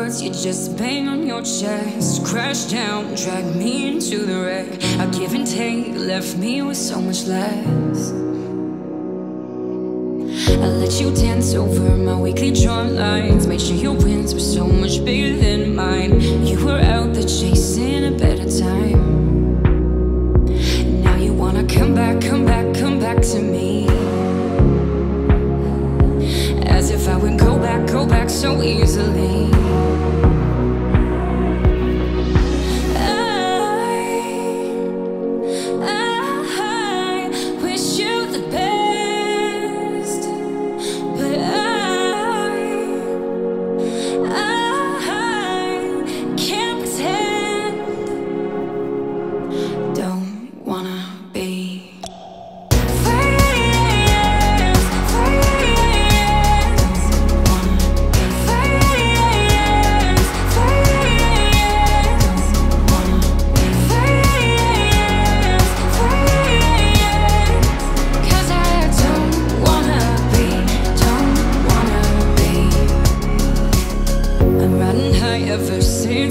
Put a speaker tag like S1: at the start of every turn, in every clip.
S1: words you just bang on your chest. Crash down, drag me into the wreck. I give and take, left me with so much less. I let you dance over my weakly drawn lines. Made sure your wins were so much bigger than mine. You were out there chasing a better time. Now you wanna come back, come back, come back to me. As if I would go back, go back so easily.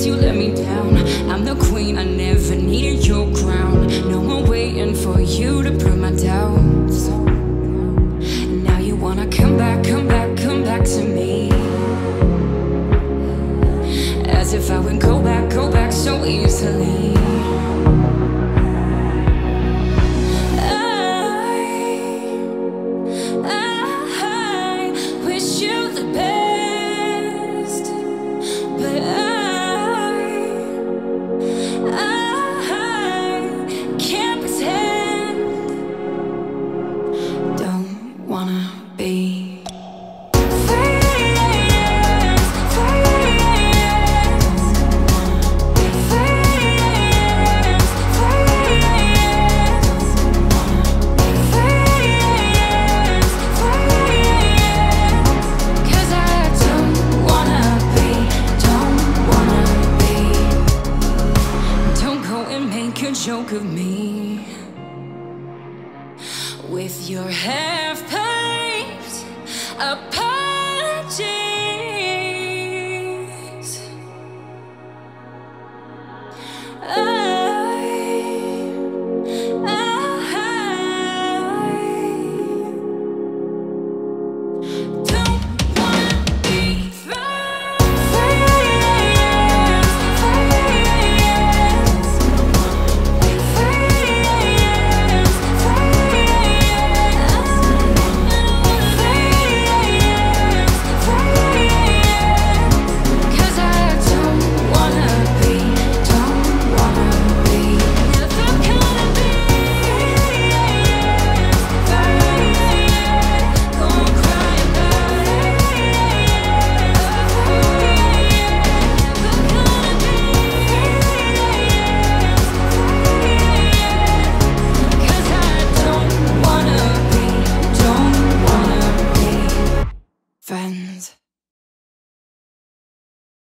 S1: You let me down. I'm the queen, I never needed your crown. No more waiting for you to prove my doubts. Now you wanna come back, come back, come back to me. As if I would go back, go back so easily. a joke of me with your half piped apologies.